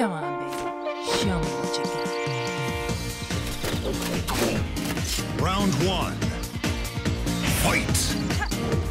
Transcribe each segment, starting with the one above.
Come on, baby. Show me what you got. Round one. Fight!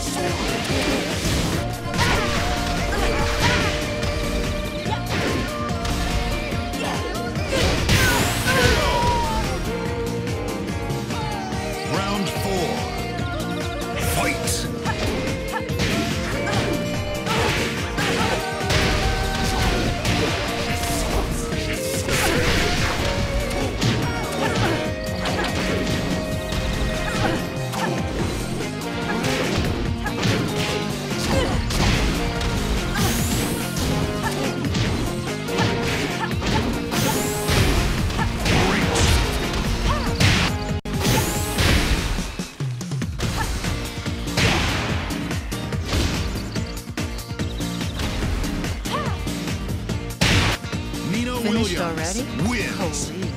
Round Finished already? wins. Holy